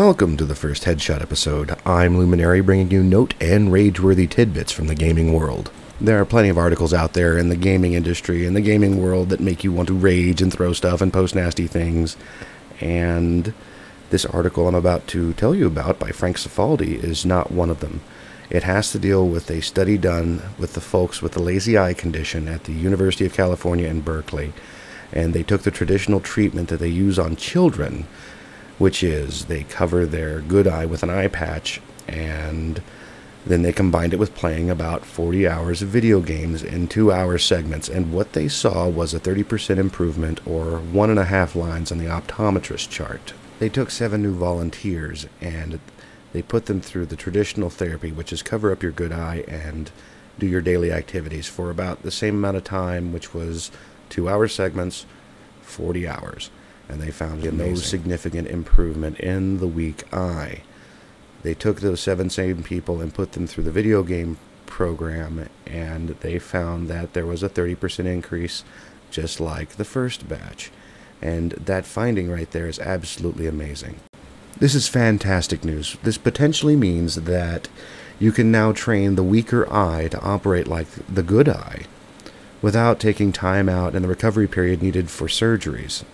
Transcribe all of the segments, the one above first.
Welcome to the first Headshot episode. I'm Luminari bringing you note and rage-worthy tidbits from the gaming world. There are plenty of articles out there in the gaming industry and the gaming world that make you want to rage and throw stuff and post nasty things. And this article I'm about to tell you about by Frank Cifaldi is not one of them. It has to deal with a study done with the folks with the lazy eye condition at the University of California in Berkeley. And they took the traditional treatment that they use on children which is they cover their good eye with an eye patch and then they combined it with playing about 40 hours of video games in two hour segments. And what they saw was a 30% improvement, or one and a half lines on the optometrist chart. They took seven new volunteers and they put them through the traditional therapy, which is cover up your good eye and do your daily activities for about the same amount of time, which was two hour segments, 40 hours and they found no significant improvement in the weak eye. They took those seven same people and put them through the video game program, and they found that there was a 30% increase, just like the first batch. And that finding right there is absolutely amazing. This is fantastic news. This potentially means that you can now train the weaker eye to operate like the good eye without taking time out in the recovery period needed for surgeries.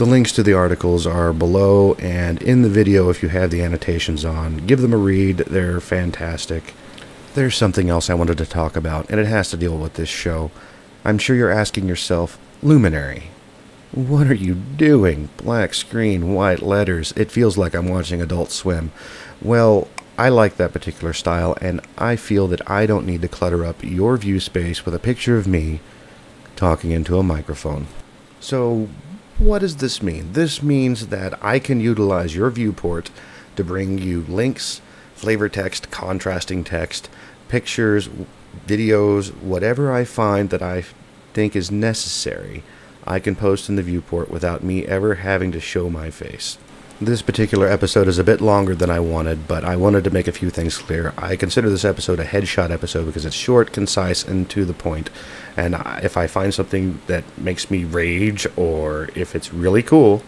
The links to the articles are below and in the video if you have the annotations on. Give them a read, they're fantastic. There's something else I wanted to talk about, and it has to deal with this show. I'm sure you're asking yourself, Luminari, what are you doing? Black screen, white letters. It feels like I'm watching Adult Swim. Well, I like that particular style, and I feel that I don't need to clutter up your view space with a picture of me talking into a microphone. So, what does this mean? This means that I can utilize your viewport to bring you links, flavor text, contrasting text, pictures, videos, whatever I find that I think is necessary, I can post in the viewport without me ever having to show my face. This particular episode is a bit longer than I wanted, but I wanted to make a few things clear. I consider this episode a headshot episode because it's short, concise, and to the point. And if I find something that makes me rage, or if it's really cool,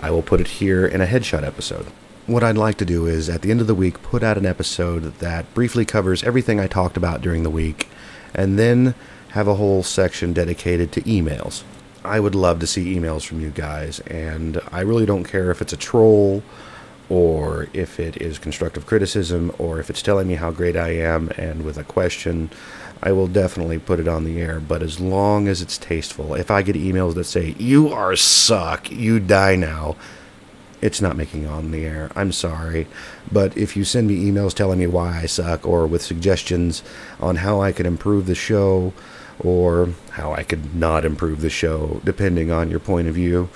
I will put it here in a headshot episode. What I'd like to do is, at the end of the week, put out an episode that briefly covers everything I talked about during the week, and then have a whole section dedicated to emails. I would love to see emails from you guys, and I really don't care if it's a troll or if it is constructive criticism or if it's telling me how great I am and with a question. I will definitely put it on the air, but as long as it's tasteful. If I get emails that say, You are suck, you die now, it's not making on the air. I'm sorry. But if you send me emails telling me why I suck or with suggestions on how I can improve the show, or how I could not improve the show, depending on your point of view,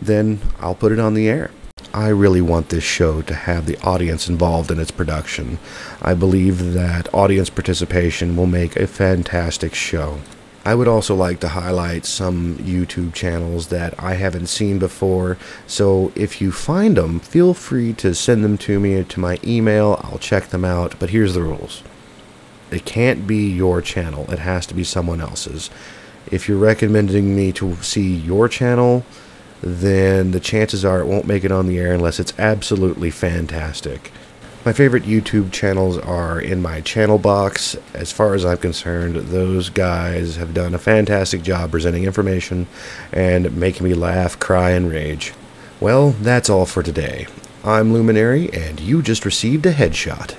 then I'll put it on the air. I really want this show to have the audience involved in its production. I believe that audience participation will make a fantastic show. I would also like to highlight some YouTube channels that I haven't seen before, so if you find them, feel free to send them to me to my email. I'll check them out, but here's the rules. It can't be your channel. It has to be someone else's. If you're recommending me to see your channel, then the chances are it won't make it on the air unless it's absolutely fantastic. My favorite YouTube channels are in my channel box. As far as I'm concerned, those guys have done a fantastic job presenting information and making me laugh, cry, and rage. Well, that's all for today. I'm Luminari, and you just received a headshot.